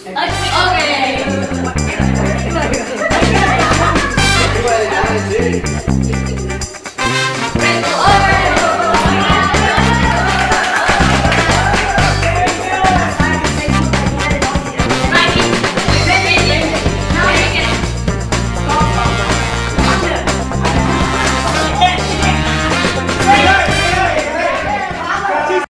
Okay.